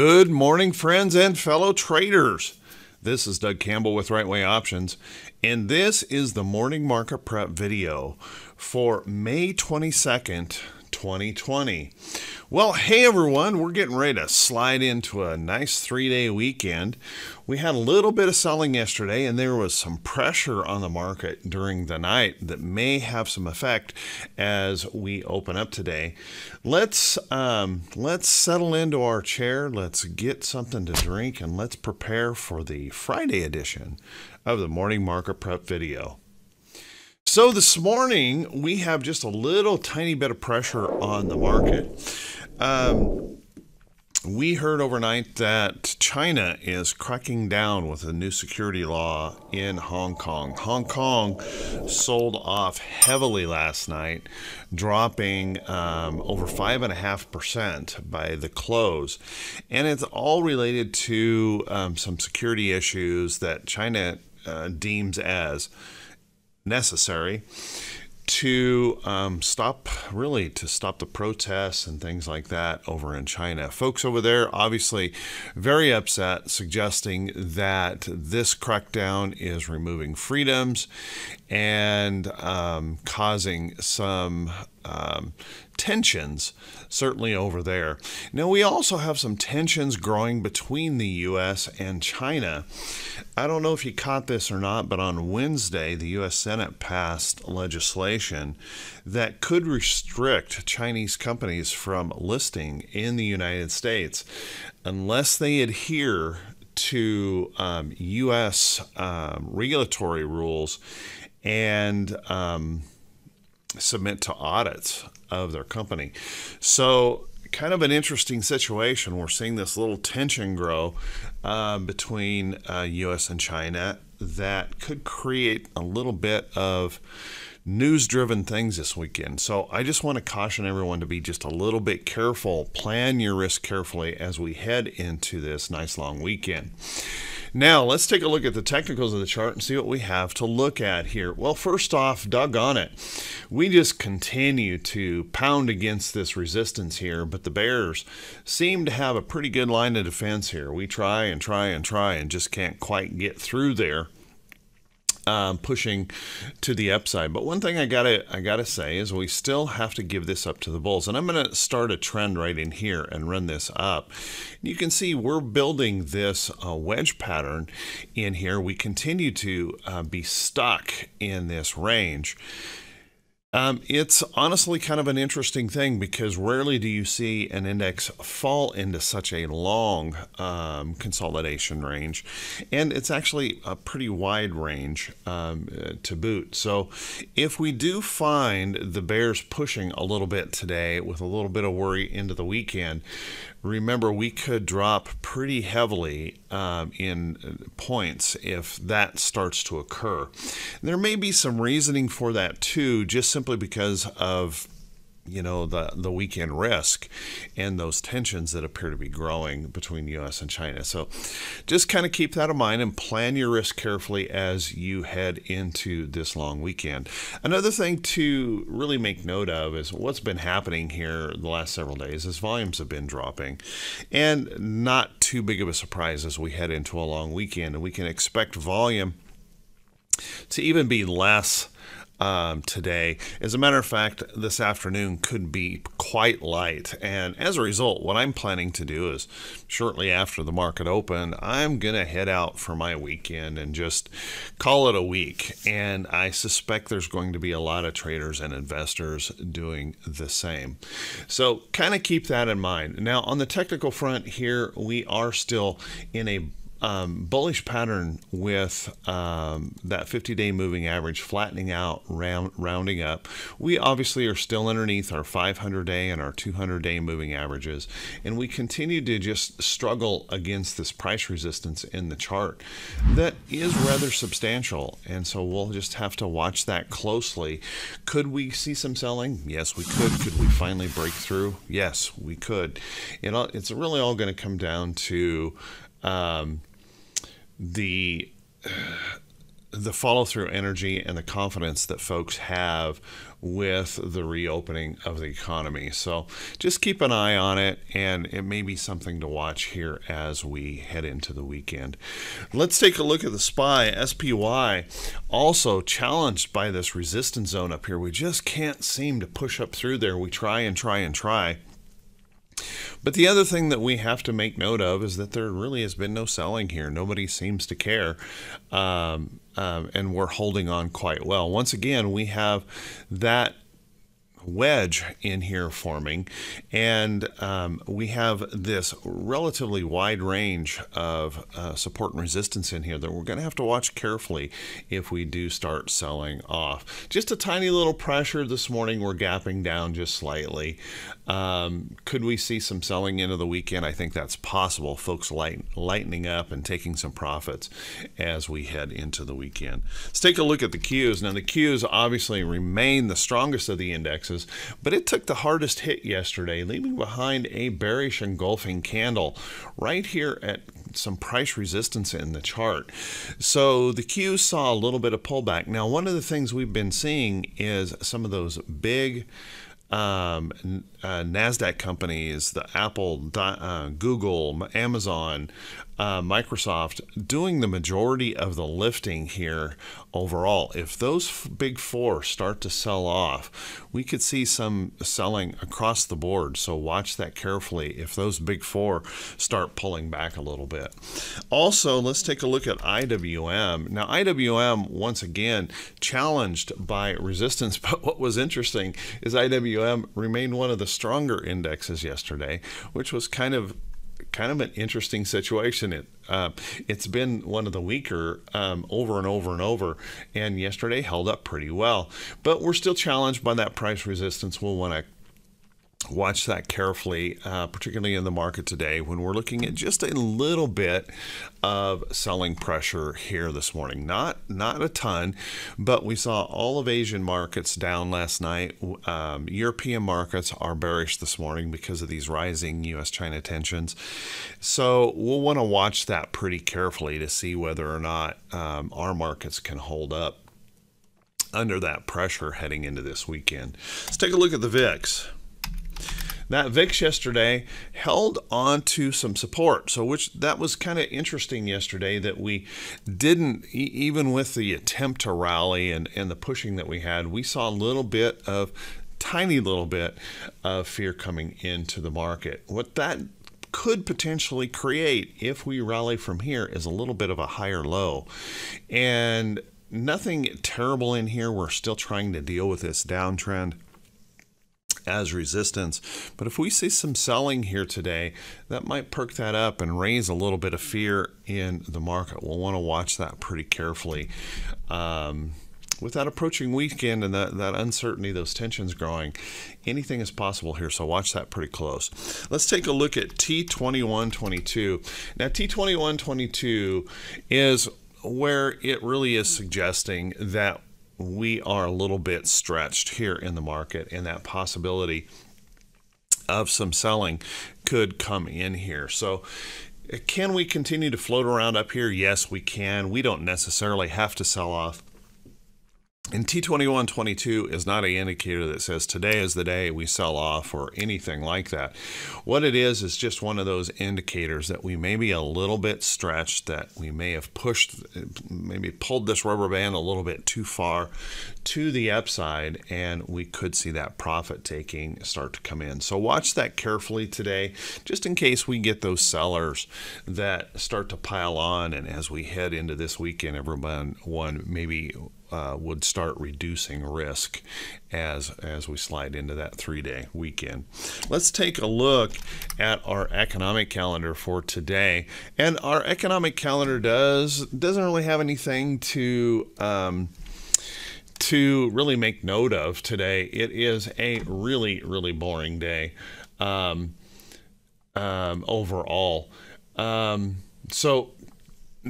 Good morning, friends and fellow traders. This is Doug Campbell with Right Way Options, and this is the morning market prep video for May 22nd, 2020. Well, hey everyone, we're getting ready to slide into a nice three day weekend. We had a little bit of selling yesterday, and there was some pressure on the market during the night that may have some effect as we open up today. Let's um, let's settle into our chair. Let's get something to drink, and let's prepare for the Friday edition of the morning market prep video. So this morning we have just a little tiny bit of pressure on the market. Um, we heard overnight that China is cracking down with a new security law in Hong Kong. Hong Kong sold off heavily last night, dropping um, over 5.5% by the close. And it's all related to um, some security issues that China uh, deems as necessary to um, stop, really, to stop the protests and things like that over in China. Folks over there, obviously, very upset, suggesting that this crackdown is removing freedoms and um, causing some um, tensions, certainly over there. Now, we also have some tensions growing between the U.S. and China. I don't know if you caught this or not, but on Wednesday, the U.S. Senate passed legislation that could restrict Chinese companies from listing in the United States unless they adhere to um, U.S. Um, regulatory rules and um, submit to audits of their company. So, kind of an interesting situation. We're seeing this little tension grow uh, between uh, U.S. and China that could create a little bit of news driven things this weekend. So I just want to caution everyone to be just a little bit careful, plan your risk carefully as we head into this nice long weekend. Now, let's take a look at the technicals of the chart and see what we have to look at here. Well, first off, doggone it. We just continue to pound against this resistance here, but the bears seem to have a pretty good line of defense here. We try and try and try and just can't quite get through there um, pushing to the upside. But one thing I gotta I gotta say is we still have to give this up to the bulls, and I'm gonna start a trend right in here and run this up. You can see we're building this uh, wedge pattern in here. We continue to uh, be stuck in this range. Um, it's honestly kind of an interesting thing because rarely do you see an index fall into such a long um, consolidation range, and it's actually a pretty wide range um, to boot. So, if we do find the bears pushing a little bit today with a little bit of worry into the weekend, remember we could drop pretty heavily um, in points if that starts to occur. There may be some reasoning for that too, just simply because of you know the the weekend risk and those tensions that appear to be growing between U.S. and China. So, just kind of keep that in mind and plan your risk carefully as you head into this long weekend. Another thing to really make note of is what's been happening here the last several days. As volumes have been dropping, and not too big of a surprise as we head into a long weekend, and we can expect volume to even be less um, today. As a matter of fact, this afternoon could be quite light. And as a result, what I'm planning to do is shortly after the market open, I'm going to head out for my weekend and just call it a week. And I suspect there's going to be a lot of traders and investors doing the same. So kind of keep that in mind. Now, on the technical front here, we are still in a um, bullish pattern with um, that 50 day moving average flattening out, round, rounding up. We obviously are still underneath our 500 day and our 200 day moving averages, and we continue to just struggle against this price resistance in the chart that is rather substantial. And so we'll just have to watch that closely. Could we see some selling? Yes, we could. Could we finally break through? Yes, we could. You know, it's really all going to come down to um, the the follow through energy and the confidence that folks have with the reopening of the economy. So just keep an eye on it, and it may be something to watch here as we head into the weekend. Let's take a look at the SPY. SPY also challenged by this resistance zone up here. We just can't seem to push up through there. We try and try and try. But the other thing that we have to make note of is that there really has been no selling here. Nobody seems to care. Um, um, and we're holding on quite well. Once again, we have that wedge in here forming. And um, we have this relatively wide range of uh, support and resistance in here that we're going to have to watch carefully if we do start selling off. Just a tiny little pressure this morning. We're gapping down just slightly. Um, could we see some selling into the weekend? I think that's possible. Folks light, lightening up and taking some profits as we head into the weekend. Let's take a look at the Qs. Now the Qs obviously remain the strongest of the indexes but it took the hardest hit yesterday, leaving behind a bearish engulfing candle right here at some price resistance in the chart. So the Q saw a little bit of pullback. Now, one of the things we've been seeing is some of those big um, uh, NASDAQ companies, the Apple, uh, Google, Amazon, uh, Microsoft, doing the majority of the lifting here overall. If those big four start to sell off, we could see some selling across the board. So watch that carefully if those big four start pulling back a little bit. Also, let's take a look at IWM. Now, IWM, once again, challenged by resistance, but what was interesting is IWM remained one of the stronger indexes yesterday, which was kind of kind of an interesting situation. It uh, it's been one of the weaker um, over and over and over, and yesterday held up pretty well. But we're still challenged by that price resistance. We'll want to watch that carefully, uh, particularly in the market today when we're looking at just a little bit of selling pressure here this morning. Not not a ton, but we saw all of Asian markets down last night. Um, European markets are bearish this morning because of these rising U.S.-China tensions. So we'll want to watch that pretty carefully to see whether or not um, our markets can hold up under that pressure heading into this weekend. Let's take a look at the VIX. That VIX yesterday held on to some support. So, which that was kind of interesting yesterday that we didn't, even with the attempt to rally and, and the pushing that we had, we saw a little bit of tiny little bit of fear coming into the market. What that could potentially create if we rally from here is a little bit of a higher low. And nothing terrible in here. We're still trying to deal with this downtrend as resistance. But if we see some selling here today, that might perk that up and raise a little bit of fear in the market. We'll want to watch that pretty carefully. Um, with that approaching weekend and that, that uncertainty, those tensions growing, anything is possible here. So watch that pretty close. Let's take a look at T2122. Now, T2122 is where it really is suggesting that we are a little bit stretched here in the market, and that possibility of some selling could come in here. So, can we continue to float around up here? Yes, we can. We don't necessarily have to sell off. And T2122 is not an indicator that says today is the day we sell off or anything like that. What it is is just one of those indicators that we may be a little bit stretched, that we may have pushed, maybe pulled this rubber band a little bit too far to the upside, and we could see that profit taking start to come in. So watch that carefully today, just in case we get those sellers that start to pile on. And as we head into this weekend, everyone one maybe uh, would start reducing risk as as we slide into that three-day weekend. Let's take a look at our economic calendar for today, and our economic calendar does doesn't really have anything to. Um, to really make note of today, it is a really, really boring day um, um, overall. Um, so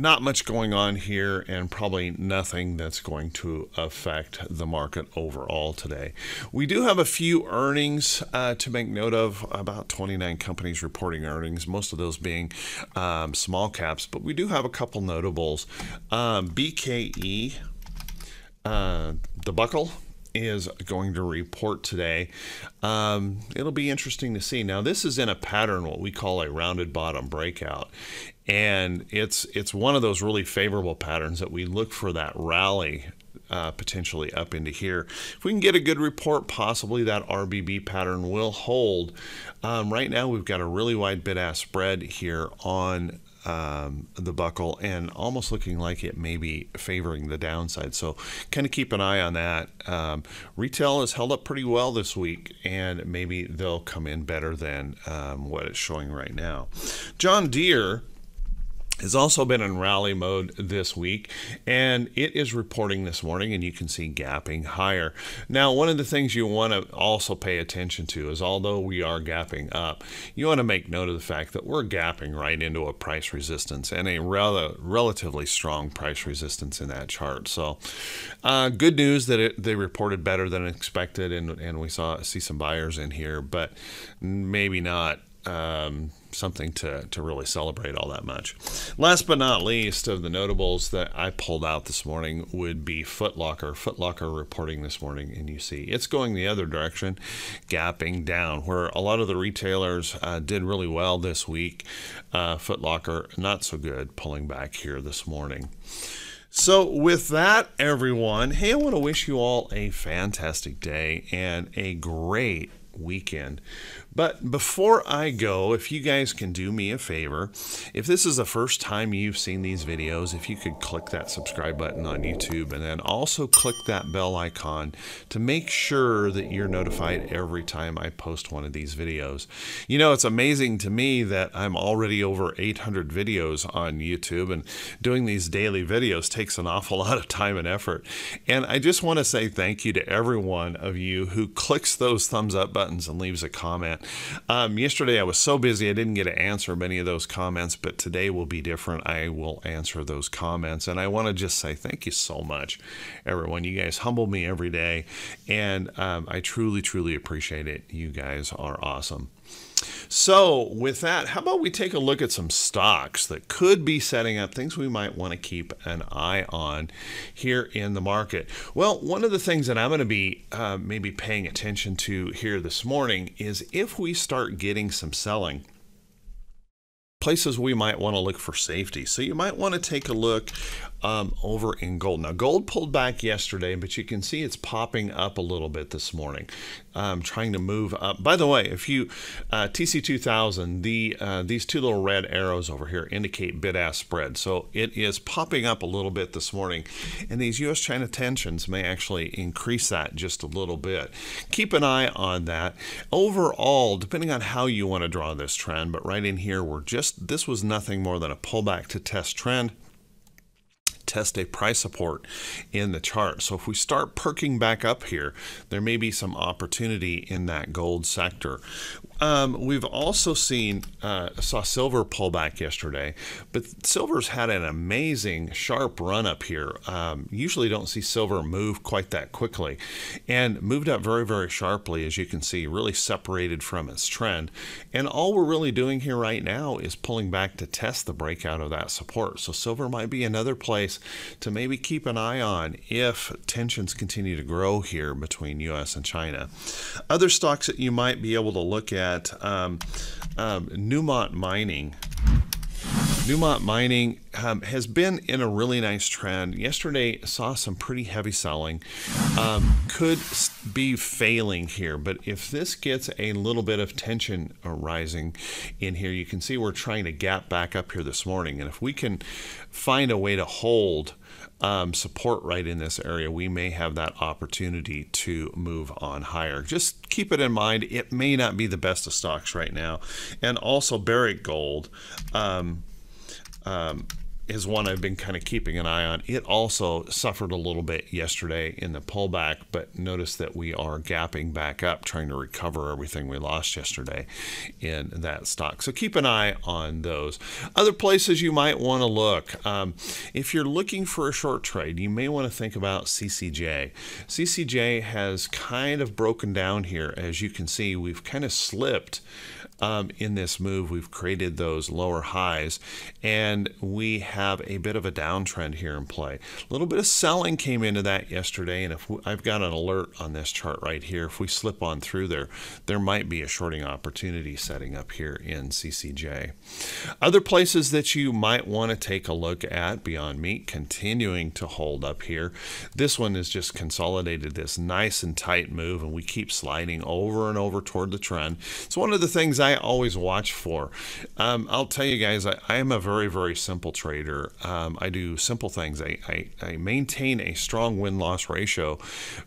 not much going on here and probably nothing that's going to affect the market overall today. We do have a few earnings uh, to make note of, about 29 companies reporting earnings, most of those being um, small caps, but we do have a couple notables. Um, BKE, uh, the buckle is going to report today. Um, it'll be interesting to see. Now, this is in a pattern, what we call a rounded bottom breakout. And it's it's one of those really favorable patterns that we look for that rally uh, potentially up into here. If we can get a good report, possibly that RBB pattern will hold. Um, right now, we've got a really wide bid-ask spread here on um, the buckle and almost looking like it may be favoring the downside. So, kind of keep an eye on that. Um, retail has held up pretty well this week, and maybe they'll come in better than um, what it's showing right now. John Deere has also been in rally mode this week and it is reporting this morning and you can see gapping higher. Now one of the things you want to also pay attention to is although we are gapping up you want to make note of the fact that we're gapping right into a price resistance and a rel relatively strong price resistance in that chart. So uh, good news that it, they reported better than expected and, and we saw see some buyers in here but maybe not um, something to, to really celebrate all that much. Last but not least of the notables that I pulled out this morning would be Footlocker. Footlocker reporting this morning, and you see it's going the other direction, gapping down, where a lot of the retailers uh, did really well this week. Uh, Footlocker, not so good, pulling back here this morning. So, with that, everyone, hey, I want to wish you all a fantastic day and a great weekend. But before I go, if you guys can do me a favor, if this is the first time you've seen these videos, if you could click that subscribe button on YouTube and then also click that bell icon to make sure that you're notified every time I post one of these videos. You know, it's amazing to me that I'm already over 800 videos on YouTube and doing these daily videos takes an awful lot of time and effort. And I just want to say thank you to every one of you who clicks those thumbs up buttons and leaves a comment. Um, yesterday I was so busy I didn't get to answer many of those comments, but today will be different. I will answer those comments. And I want to just say thank you so much, everyone. You guys humble me every day. And um, I truly, truly appreciate it. You guys are awesome. So, with that, how about we take a look at some stocks that could be setting up things we might want to keep an eye on here in the market? Well, one of the things that I'm going to be uh, maybe paying attention to here this morning is if we start getting some selling places we might want to look for safety. So you might want to take a look um, over in gold. Now, gold pulled back yesterday, but you can see it's popping up a little bit this morning, um, trying to move up. By the way, if you uh, TC2000, the uh, these two little red arrows over here indicate bid-ask spread. So it is popping up a little bit this morning, and these U.S.-China tensions may actually increase that just a little bit. Keep an eye on that. Overall, depending on how you want to draw this trend, but right in here, we're just this was nothing more than a pullback to test trend test a price support in the chart. So if we start perking back up here, there may be some opportunity in that gold sector. Um, we've also seen uh, saw silver pull back yesterday, but silver's had an amazing sharp run up here. Um, usually don't see silver move quite that quickly, and moved up very very sharply as you can see, really separated from its trend. And all we're really doing here right now is pulling back to test the breakout of that support. So silver might be another place to maybe keep an eye on if tensions continue to grow here between U.S. and China. Other stocks that you might be able to look at um, um, Newmont Mining. Newmont Mining um, has been in a really nice trend. Yesterday saw some pretty heavy selling. Um, could be failing here, but if this gets a little bit of tension arising in here, you can see we're trying to gap back up here this morning. And if we can find a way to hold um, support right in this area, we may have that opportunity to move on higher. Just keep it in mind, it may not be the best of stocks right now. And also Barrick Gold. Um, um, is one I've been kind of keeping an eye on. It also suffered a little bit yesterday in the pullback, but notice that we are gapping back up, trying to recover everything we lost yesterday in that stock. So keep an eye on those. Other places you might want to look. Um, if you're looking for a short trade, you may want to think about CCJ. CCJ has kind of broken down here. As you can see, we've kind of slipped um, in this move. We've created those lower highs and we have a bit of a downtrend here in play. A little bit of selling came into that yesterday, and if we, I've got an alert on this chart right here, if we slip on through there, there might be a shorting opportunity setting up here in CCJ. Other places that you might want to take a look at Beyond Meat continuing to hold up here. This one has just consolidated this nice and tight move, and we keep sliding over and over toward the trend. It's one of the things I always watch for. Um, I'll tell you guys, I, I, am a very, very simple trader. Um, I do simple things. I, I, I maintain a strong win loss ratio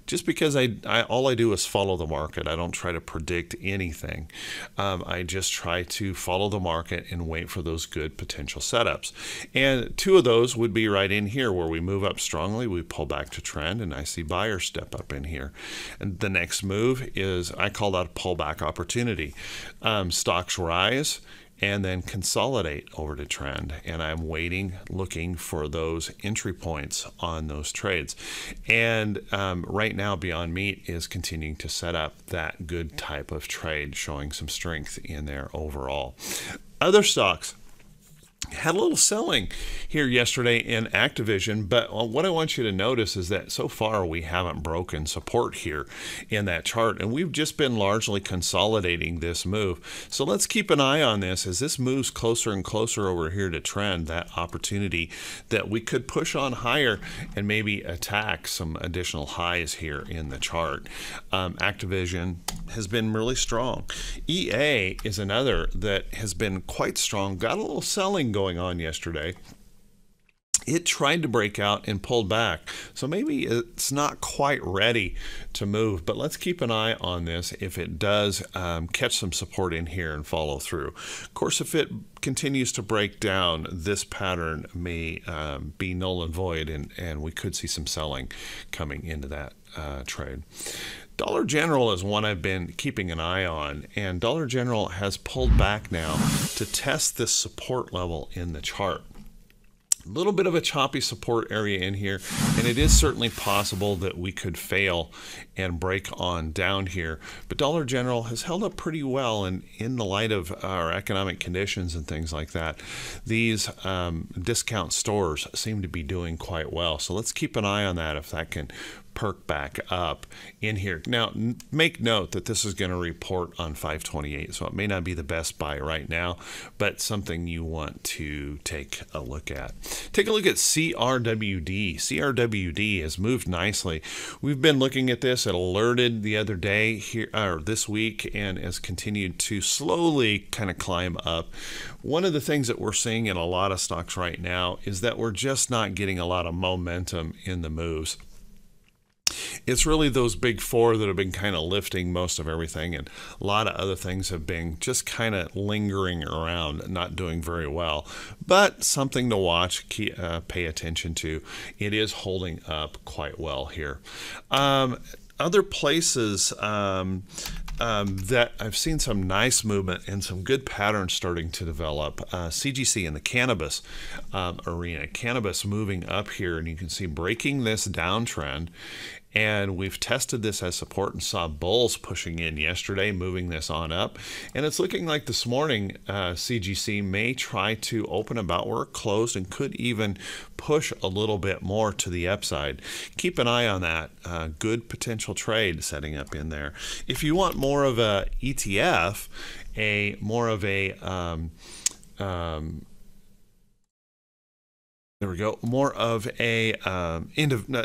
just because I, I, all I do is follow the market. I don't try to predict anything. Um, I just try to follow the market and wait for those good potential setups. And two of those would be right in here where we move up strongly, we pull back to trend, and I see buyers step up in here. And the next move is I call that a pullback opportunity. Um, stocks rise and then consolidate over to trend. And I'm waiting, looking for those entry points on those trades. And um, right now, Beyond Meat is continuing to set up that good type of trade, showing some strength in there overall. Other stocks had a little selling here yesterday in Activision, but what I want you to notice is that so far we haven't broken support here in that chart, and we've just been largely consolidating this move. So let's keep an eye on this as this moves closer and closer over here to trend, that opportunity that we could push on higher and maybe attack some additional highs here in the chart. Um, Activision has been really strong. EA is another that has been quite strong, got a little selling going on yesterday it tried to break out and pulled back. So maybe it's not quite ready to move, but let's keep an eye on this if it does um, catch some support in here and follow through. Of course, if it continues to break down, this pattern may um, be null and void, and, and we could see some selling coming into that uh, trade. Dollar General is one I've been keeping an eye on, and Dollar General has pulled back now to test this support level in the chart. A little bit of a choppy support area in here, and it is certainly possible that we could fail and break on down here. But Dollar General has held up pretty well, and in the light of our economic conditions and things like that, these um, discount stores seem to be doing quite well. So let's keep an eye on that if that can perk back up in here. Now, make note that this is going to report on 528, so it may not be the best buy right now, but something you want to take a look at. Take a look at CRWD. CRWD has moved nicely. We've been looking at this. It alerted the other day here or this week and has continued to slowly kind of climb up. One of the things that we're seeing in a lot of stocks right now is that we're just not getting a lot of momentum in the moves it's really those big four that have been kind of lifting most of everything, and a lot of other things have been just kind of lingering around, not doing very well. But something to watch, uh, pay attention to. It is holding up quite well here. Um, other places um, um, that I've seen some nice movement and some good patterns starting to develop. Uh, CGC in the cannabis um, arena, cannabis moving up here, and you can see breaking this downtrend and we've tested this as support and saw bulls pushing in yesterday, moving this on up. And it's looking like this morning uh, CGC may try to open about where it closed and could even push a little bit more to the upside. Keep an eye on that. Uh, good potential trade setting up in there. If you want more of a ETF, a more of a um, um, there we go. More of a um,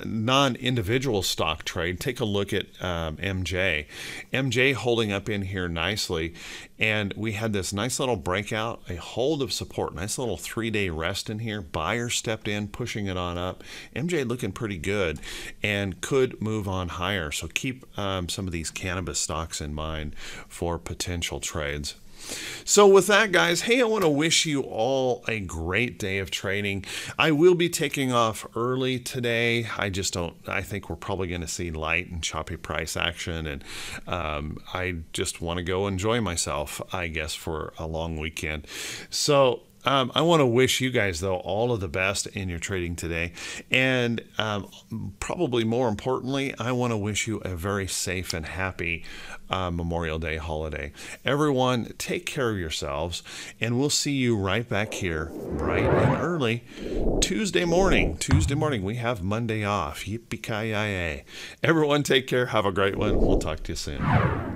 non-individual stock trade. Take a look at um, MJ. MJ holding up in here nicely, and we had this nice little breakout, a hold of support, nice little three-day rest in here. Buyer stepped in, pushing it on up. MJ looking pretty good, and could move on higher. So keep um, some of these cannabis stocks in mind for potential trades. So, with that, guys, hey, I want to wish you all a great day of trading. I will be taking off early today. I just don't, I think we're probably going to see light and choppy price action. And um, I just want to go enjoy myself, I guess, for a long weekend. So, um, I want to wish you guys, though, all of the best in your trading today. And um, probably more importantly, I want to wish you a very safe and happy uh, Memorial Day holiday. Everyone, take care of yourselves, and we'll see you right back here, bright and early, Tuesday morning. Tuesday morning, we have Monday off. Yippee ki yay! Everyone, take care. Have a great one. We'll talk to you soon.